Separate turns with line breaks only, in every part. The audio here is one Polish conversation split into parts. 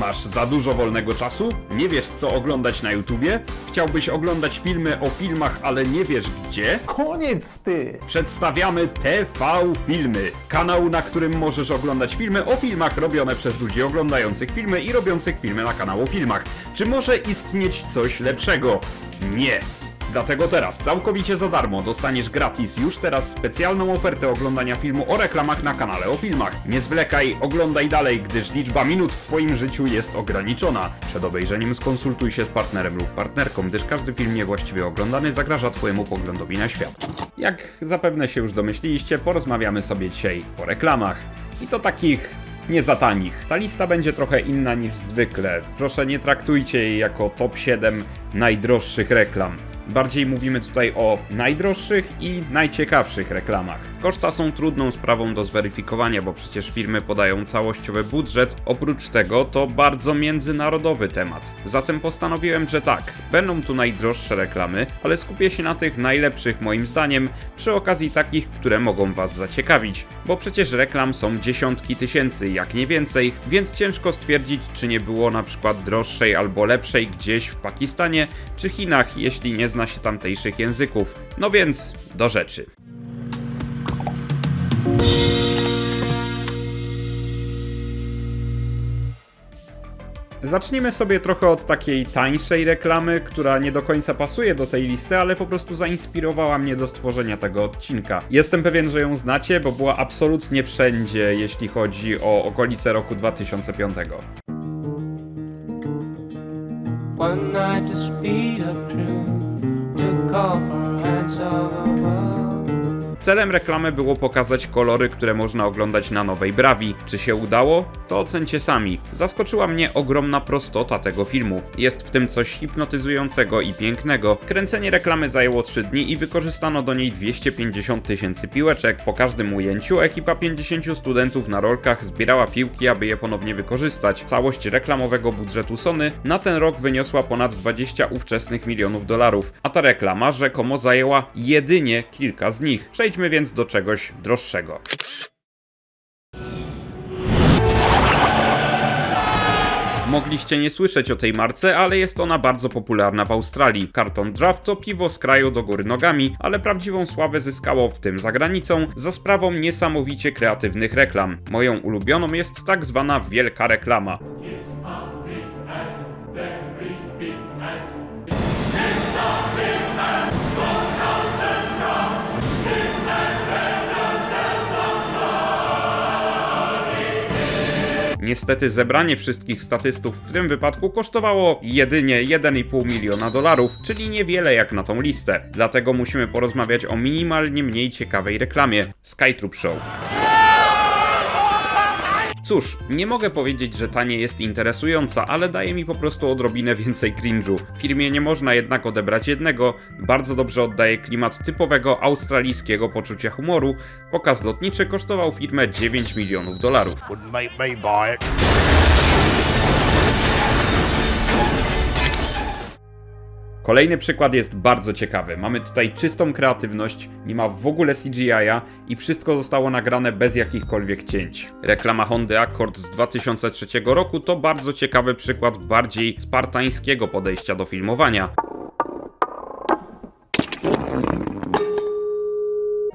Masz za dużo wolnego czasu? Nie wiesz co oglądać na YouTubie? Chciałbyś oglądać filmy o filmach, ale nie wiesz gdzie?
Koniec ty!
Przedstawiamy TV Filmy, kanał, na którym możesz oglądać filmy o filmach robione przez ludzi oglądających filmy i robiących filmy na kanał o filmach. Czy może istnieć coś lepszego? Nie. Dlatego teraz, całkowicie za darmo, dostaniesz gratis już teraz specjalną ofertę oglądania filmu o reklamach na kanale o filmach. Nie zwlekaj, oglądaj dalej, gdyż liczba minut w Twoim życiu jest ograniczona. Przed obejrzeniem skonsultuj się z partnerem lub partnerką, gdyż każdy film niewłaściwie oglądany zagraża Twojemu poglądowi na świat. Jak zapewne się już domyśliliście, porozmawiamy sobie dzisiaj o reklamach. I to takich nie za tanich. Ta lista będzie trochę inna niż zwykle. Proszę nie traktujcie jej jako top 7 najdroższych reklam. Bardziej mówimy tutaj o najdroższych i najciekawszych reklamach. Koszta są trudną sprawą do zweryfikowania, bo przecież firmy podają całościowy budżet. Oprócz tego to bardzo międzynarodowy temat. Zatem postanowiłem, że tak, będą tu najdroższe reklamy, ale skupię się na tych najlepszych moim zdaniem, przy okazji takich, które mogą Was zaciekawić. Bo przecież reklam są dziesiątki tysięcy, jak nie więcej, więc ciężko stwierdzić, czy nie było na przykład droższej albo lepszej gdzieś w Pakistanie czy Chinach, jeśli nie zna się tamtejszych języków. No więc do rzeczy. Zacznijmy sobie trochę od takiej tańszej reklamy, która nie do końca pasuje do tej listy, ale po prostu zainspirowała mnie do stworzenia tego odcinka. Jestem pewien, że ją znacie, bo była absolutnie wszędzie, jeśli chodzi o okolice roku 2005. One night to speed up call for hands over Celem reklamy było pokazać kolory, które można oglądać na nowej Brawi. Czy się udało? To ocencie sami. Zaskoczyła mnie ogromna prostota tego filmu. Jest w tym coś hipnotyzującego i pięknego. Kręcenie reklamy zajęło 3 dni i wykorzystano do niej 250 tysięcy piłeczek. Po każdym ujęciu ekipa 50 studentów na rolkach zbierała piłki, aby je ponownie wykorzystać. Całość reklamowego budżetu Sony na ten rok wyniosła ponad 20 ówczesnych milionów dolarów, a ta reklama rzekomo zajęła jedynie kilka z nich. Przejdźmy Przejdźmy więc do czegoś droższego. Mogliście nie słyszeć o tej marce, ale jest ona bardzo popularna w Australii. Carton Draft to piwo z kraju do góry nogami, ale prawdziwą sławę zyskało w tym za granicą za sprawą niesamowicie kreatywnych reklam. Moją ulubioną jest tak zwana wielka reklama. Niestety zebranie wszystkich statystów w tym wypadku kosztowało jedynie 1,5 miliona dolarów, czyli niewiele jak na tą listę. Dlatego musimy porozmawiać o minimalnie mniej ciekawej reklamie Skytroop Show. Cóż, nie mogę powiedzieć, że ta nie jest interesująca, ale daje mi po prostu odrobinę więcej cringe'u. Firmie nie można jednak odebrać jednego, bardzo dobrze oddaje klimat typowego australijskiego poczucia humoru. Pokaz lotniczy kosztował firmę 9 milionów dolarów. Kolejny przykład jest bardzo ciekawy. Mamy tutaj czystą kreatywność, nie ma w ogóle CGI-a i wszystko zostało nagrane bez jakichkolwiek cięć. Reklama Hondy Accord z 2003 roku to bardzo ciekawy przykład bardziej spartańskiego podejścia do filmowania.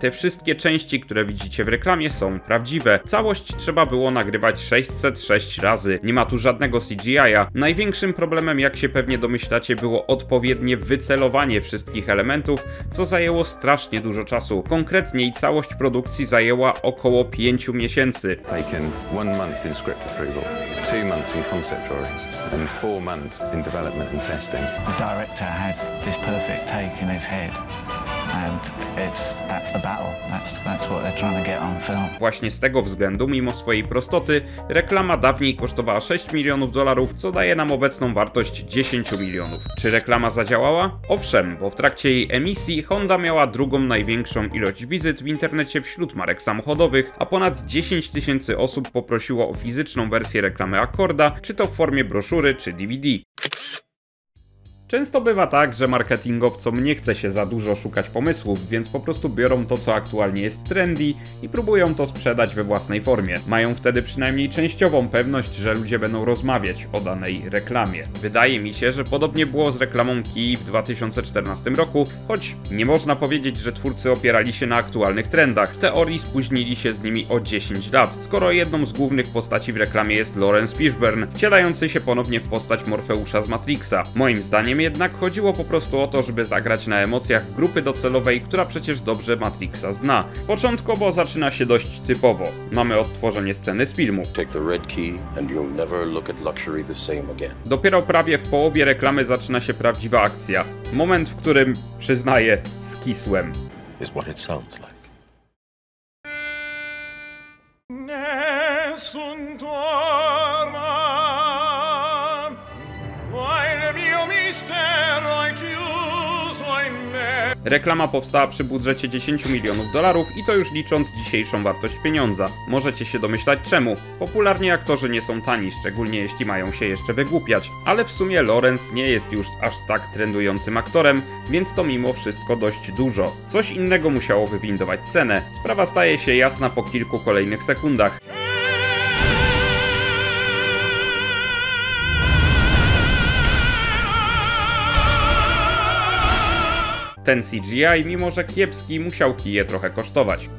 Te wszystkie części, które widzicie w reklamie są prawdziwe. Całość trzeba było nagrywać 606 razy. Nie ma tu żadnego CGI-a. Największym problemem, jak się pewnie domyślacie, było odpowiednie wycelowanie wszystkich elementów, co zajęło strasznie dużo czasu. Konkretniej całość produkcji zajęła około 5 miesięcy. Taken one month in script approval, two months in concept drawings, and four months in development and testing. The director has this perfect take in his head. Właśnie z tego względu, mimo swojej prostoty, reklama dawniej kosztowała 6 milionów dolarów, co daje nam obecną wartość 10 milionów. Czy reklama zadziałała? Owszem, bo w trakcie jej emisji Honda miała drugą największą ilość wizyt w internecie wśród marek samochodowych, a ponad 10 tysięcy osób poprosiło o fizyczną wersję reklamy Accorda, czy to w formie broszury, czy DVD. Często bywa tak, że marketingowcom nie chce się za dużo szukać pomysłów, więc po prostu biorą to, co aktualnie jest trendy i próbują to sprzedać we własnej formie. Mają wtedy przynajmniej częściową pewność, że ludzie będą rozmawiać o danej reklamie. Wydaje mi się, że podobnie było z reklamą Key w 2014 roku, choć nie można powiedzieć, że twórcy opierali się na aktualnych trendach. W teorii spóźnili się z nimi o 10 lat, skoro jedną z głównych postaci w reklamie jest Lawrence Fishburne, wcielający się ponownie w postać Morfeusza z Matrixa. Moim zdaniem jednak chodziło po prostu o to, żeby zagrać na emocjach grupy docelowej, która przecież dobrze Matrixa zna. Początkowo zaczyna się dość typowo. Mamy odtworzenie sceny z filmu. Dopiero prawie w połowie reklamy zaczyna się prawdziwa akcja. Moment, w którym, przyznaję, skisłem.
Is what it sounds like.
Reklama powstała przy budżecie 10 milionów dolarów i to już licząc dzisiejszą wartość pieniądza. Możecie się domyślać czemu. Popularni aktorzy nie są tani, szczególnie jeśli mają się jeszcze wygłupiać, ale w sumie Lawrence nie jest już aż tak trendującym aktorem, więc to mimo wszystko dość dużo. Coś innego musiało wywindować cenę. Sprawa staje się jasna po kilku kolejnych sekundach. Ten CGI, mimo że kiepski, musiał kije trochę kosztować.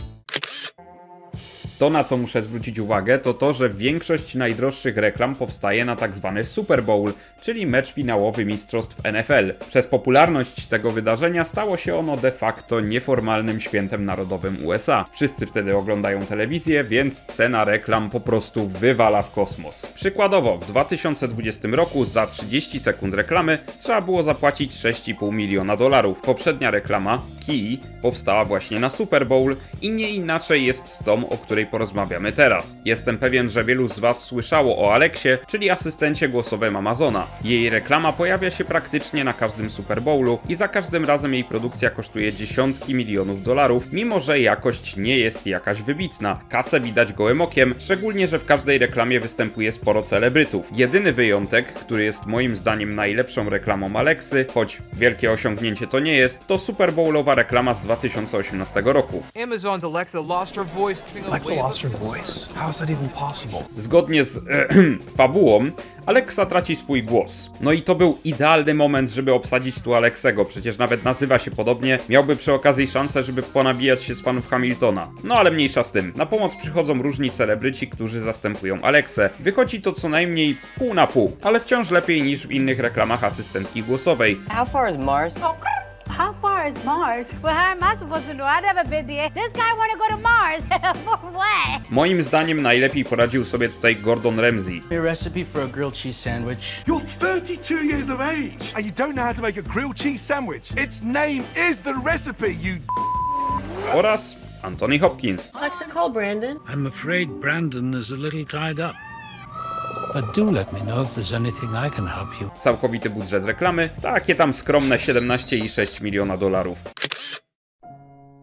To, na co muszę zwrócić uwagę, to to, że większość najdroższych reklam powstaje na tak zwany Super Bowl, czyli mecz finałowy mistrzostw NFL. Przez popularność tego wydarzenia stało się ono de facto nieformalnym świętem narodowym USA. Wszyscy wtedy oglądają telewizję, więc cena reklam po prostu wywala w kosmos. Przykładowo, w 2020 roku za 30 sekund reklamy trzeba było zapłacić 6,5 miliona dolarów. Poprzednia reklama, Key, powstała właśnie na Super Bowl i nie inaczej jest z tą, o której porozmawiamy teraz. Jestem pewien, że wielu z Was słyszało o Alexie, czyli asystencie głosowym Amazona. Jej reklama pojawia się praktycznie na każdym Super Bowlu i za każdym razem jej produkcja kosztuje dziesiątki milionów dolarów, mimo że jakość nie jest jakaś wybitna. Kasę widać gołym okiem, szczególnie, że w każdej reklamie występuje sporo celebrytów. Jedyny wyjątek, który jest moim zdaniem najlepszą reklamą Alexy, choć wielkie osiągnięcie to nie jest, to Super Bowlowa reklama z 2018 roku.
Amazon's Alexa lost her voice.
Alexa lost her voice. How is that even possible?
Zgodnie z fabułą, Alexa traci swój głos. No i to był idealny moment, żeby obsadzić tu Alexego, przecież nawet nazywa się podobnie, miałby przy okazji szansę, żeby ponabijać się z fanów Hamiltona. No ale mniejsza z tym. Na pomoc przychodzą różni celebryci, którzy zastępują Alexę. Wychodzi to co najmniej pół na pół, ale wciąż lepiej niż w innych reklamach asystentki głosowej.
How far is Mars?
How far is Mars? Well, how am I supposed to know? I've never been there. This guy want to go to Mars. For what?
Moim zdaniem najlepiej poradził sobie tutaj Gordon Ramsay.
A recipe for a grilled cheese sandwich.
You're 32 years of age and you don't know how to make a grilled cheese sandwich. Its name is the recipe, you
oraz Anthony Hopkins.
Alexa, call Brandon.
I'm afraid Brandon is a little tied up.
Całkowity budżet reklamy, takie tam skromne 17,6 miliona dolarów.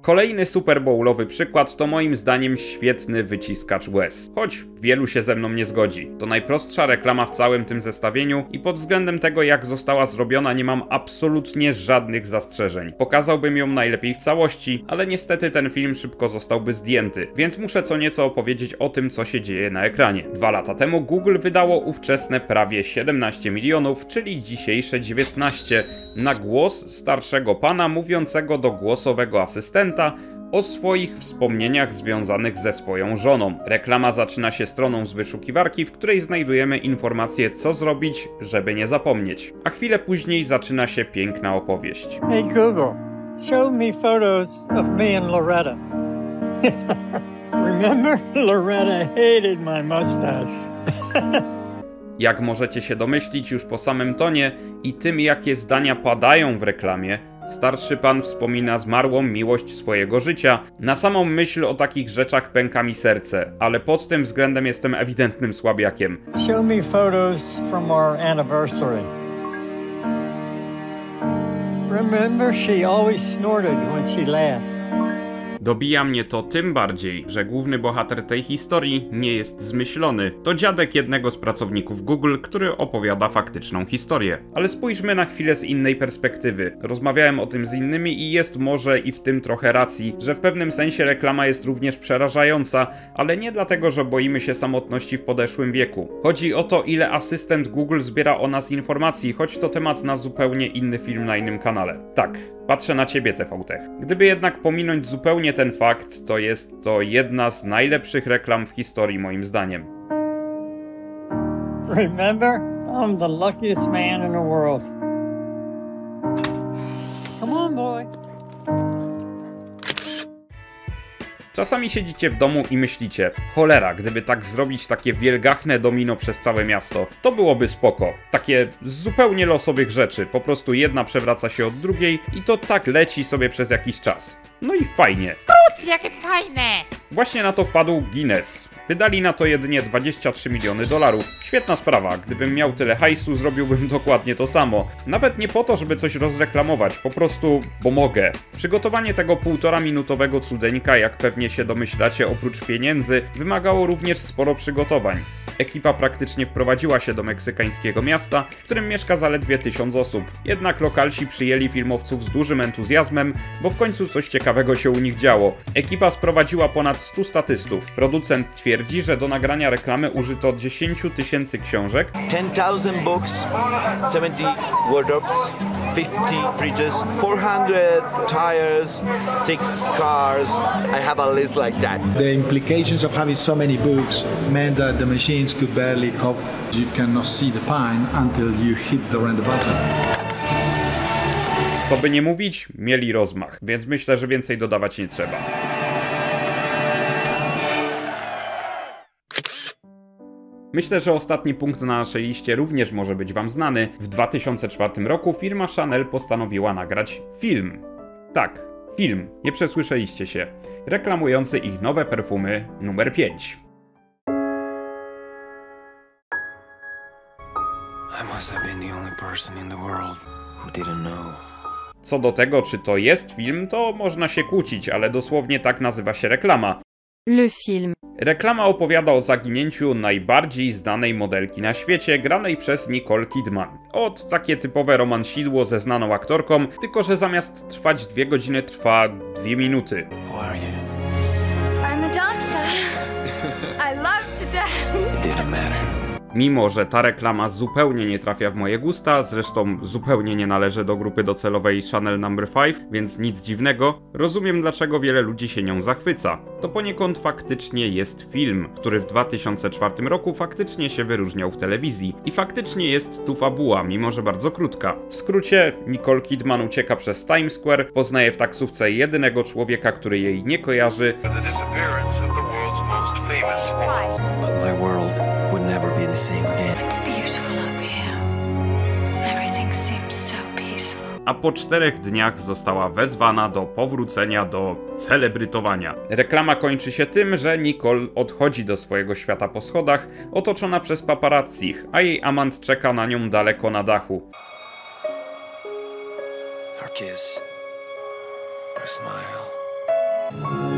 Kolejny Super Bowlowy przykład to moim zdaniem świetny wyciskacz łez. Choć wielu się ze mną nie zgodzi. To najprostsza reklama w całym tym zestawieniu i pod względem tego jak została zrobiona nie mam absolutnie żadnych zastrzeżeń. Pokazałbym ją najlepiej w całości, ale niestety ten film szybko zostałby zdjęty, więc muszę co nieco opowiedzieć o tym co się dzieje na ekranie. Dwa lata temu Google wydało ówczesne prawie 17 milionów, czyli dzisiejsze 19 na głos starszego pana mówiącego do głosowego asystenta o swoich wspomnieniach związanych ze swoją żoną. Reklama zaczyna się stroną z wyszukiwarki, w której znajdujemy informację co zrobić, żeby nie zapomnieć. A chwilę później zaczyna się piękna opowieść.
Hey Google, show me photos of me and Loretta. Remember? Loretta hated my mustache.
Jak możecie się domyślić już po samym tonie i tym jakie zdania padają w reklamie, starszy pan wspomina zmarłą miłość swojego życia. Na samą myśl o takich rzeczach pęka mi serce, ale pod tym względem jestem ewidentnym słabiakiem.
Show me photos from our anniversary. Remember, she always snorted when she laughed.
Dobija mnie to tym bardziej, że główny bohater tej historii nie jest zmyślony. To dziadek jednego z pracowników Google, który opowiada faktyczną historię. Ale spójrzmy na chwilę z innej perspektywy. Rozmawiałem o tym z innymi i jest może i w tym trochę racji, że w pewnym sensie reklama jest również przerażająca, ale nie dlatego, że boimy się samotności w podeszłym wieku. Chodzi o to, ile asystent Google zbiera o nas informacji, choć to temat na zupełnie inny film na innym kanale. Tak, patrzę na ciebie, TVTech. Gdyby jednak pominąć zupełnie ten fakt, to jest to jedna z najlepszych reklam w historii, moim zdaniem.
Remember, I'm the luckiest man in the world.
Czasami siedzicie w domu i myślicie, cholera, gdyby tak zrobić takie wielgachne domino przez całe miasto, to byłoby spoko. Takie zupełnie losowych rzeczy, po prostu jedna przewraca się od drugiej i to tak leci sobie przez jakiś czas. No i fajnie.
Jakie fajne!
Właśnie na to wpadł Guinness. Wydali na to jedynie 23 miliony dolarów. Świetna sprawa, gdybym miał tyle hajsu, zrobiłbym dokładnie to samo. Nawet nie po to, żeby coś rozreklamować, po prostu, bo mogę. Przygotowanie tego półtora minutowego cudeńka, jak pewnie się domyślacie, oprócz pieniędzy, wymagało również sporo przygotowań. Ekipa praktycznie wprowadziła się do meksykańskiego miasta, w którym mieszka zaledwie tysiąc osób. Jednak lokalsi przyjęli filmowców z dużym entuzjazmem, bo w końcu coś ciekawego się u nich działo. Ekipa sprowadziła ponad 100 statystów. Producent twierdzi, że do nagrania reklamy użyto 10 tysięcy książek,
10,000 books, 70 wardrobes, 50 fridges, 400 tires, 6 cars. I have a list like that.
The implications of having so many books meant that the machines could barely cope. You cannot see the pine until you hit the render button.
Co by nie mówić, mieli rozmach, więc myślę, że więcej dodawać nie trzeba. Myślę, że ostatni punkt na naszej liście również może być Wam znany. W 2004 roku firma Chanel postanowiła nagrać film. Tak, film, nie przesłyszeliście się. Reklamujący ich nowe perfumy numer 5.
I must have been the only person in the world who didn't know.
Co do tego, czy to jest film, to można się kłócić, ale dosłownie tak nazywa się reklama.
Le film.
Reklama opowiada o zaginięciu najbardziej znanej modelki na świecie, granej przez Nicole Kidman. Od takie typowe romansidło ze znaną aktorką, tylko że zamiast trwać dwie godziny trwa dwie minuty.
Who are you?
Mimo, że ta reklama zupełnie nie trafia w moje gusta, zresztą zupełnie nie należy do grupy docelowej Chanel No. 5, więc nic dziwnego, rozumiem dlaczego wiele ludzi się nią zachwyca. To poniekąd faktycznie jest film, który w 2004 roku faktycznie się wyróżniał w telewizji. I faktycznie jest tu fabuła, mimo że bardzo krótka. W skrócie, Nicole Kidman ucieka przez Times Square, poznaje w taksówce jedynego człowieka, który jej nie kojarzy.
But my world never be the same again.
It's beautiful up here. Everything seems so peaceful.
a po czterech dniach została wezwana do powrócenia do celebrytowania. Reklama kończy się tym, że Nicole odchodzi do swojego świata po schodach, otoczona przez paparazzich, a jej amant czeka na nią daleko na dachu.
Her kiss. Her smile.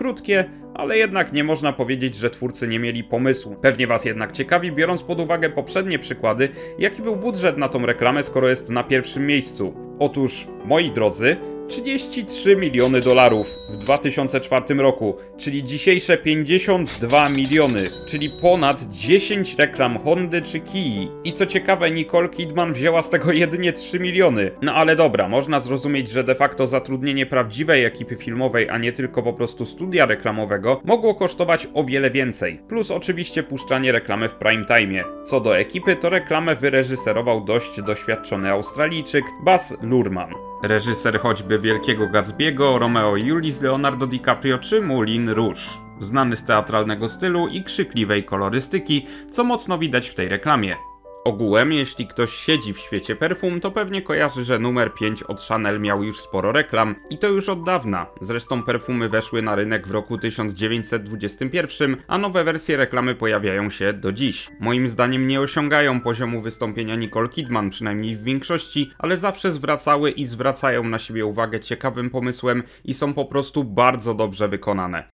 Krótkie, ale jednak nie można powiedzieć, że twórcy nie mieli pomysłu. Pewnie was jednak ciekawi, biorąc pod uwagę poprzednie przykłady, jaki był budżet na tą reklamę, skoro jest na pierwszym miejscu. Otóż, moi drodzy, 33 miliony dolarów w 2004 roku, czyli dzisiejsze 52 miliony, czyli ponad 10 reklam Hondy czy Kii. I co ciekawe, Nicole Kidman wzięła z tego jedynie 3 miliony. No ale dobra, można zrozumieć, że de facto zatrudnienie prawdziwej ekipy filmowej, a nie tylko po prostu studia reklamowego, mogło kosztować o wiele więcej. Plus oczywiście puszczanie reklamy w prime time. Co do ekipy, to reklamę wyreżyserował dość doświadczony Australijczyk Baz Luhrmann. Reżyser choćby Wielkiego Gatsby'ego, Romeo i Julii z Leonardo DiCaprio czy Moulin Rouge. Znany z teatralnego stylu i krzykliwej kolorystyki, co mocno widać w tej reklamie. Ogółem, jeśli ktoś siedzi w świecie perfum, to pewnie kojarzy, że numer 5 od Chanel miał już sporo reklam i to już od dawna. Zresztą perfumy weszły na rynek w roku 1921, a nowe wersje reklamy pojawiają się do dziś. Moim zdaniem nie osiągają poziomu wystąpienia Nicole Kidman, przynajmniej w większości, ale zawsze zwracały i zwracają na siebie uwagę ciekawym pomysłem i są po prostu bardzo dobrze wykonane.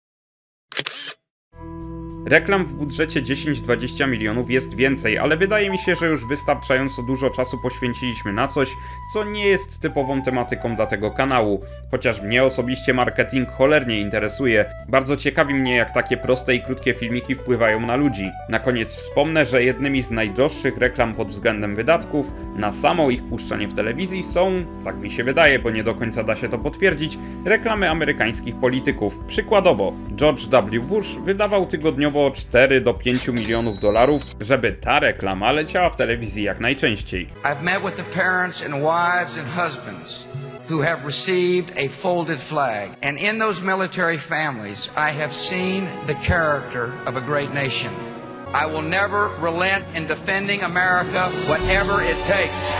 Reklam w budżecie 10-20 milionów jest więcej, ale wydaje mi się, że już wystarczająco dużo czasu poświęciliśmy na coś, co nie jest typową tematyką dla tego kanału. Chociaż mnie osobiście marketing cholernie interesuje, bardzo ciekawi mnie jak takie proste i krótkie filmiki wpływają na ludzi. Na koniec wspomnę, że jednymi z najdroższych reklam pod względem wydatków na samo ich puszczanie w telewizji są, tak mi się wydaje, bo nie do końca da się to potwierdzić, reklamy amerykańskich polityków. Przykładowo, George W. Bush wydawał tygodniowo 4 do 5 milionów dolarów, żeby ta reklama leciała w telewizji jak najczęściej.
I've met with the parents and wives and husbands who have received a folded flag. And in those military families, I have seen the character of a great nation. I will never relent in defending America, whatever it takes.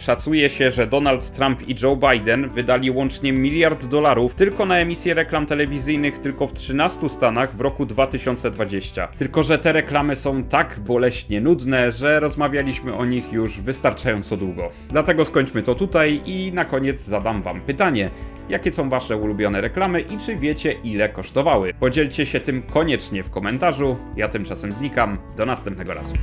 Szacuje się, że Donald Trump i Joe Biden wydali łącznie miliard dolarów tylko na emisję reklam telewizyjnych tylko w 13 stanach w roku 2020. Tylko, że te reklamy są tak boleśnie nudne, że rozmawialiśmy o nich już wystarczająco długo. Dlatego skończmy to tutaj i na koniec zadam wam pytanie. Jakie są wasze ulubione reklamy i czy wiecie ile kosztowały? Podzielcie się tym koniecznie w komentarzu. Ja tymczasem znikam. Do następnego razu.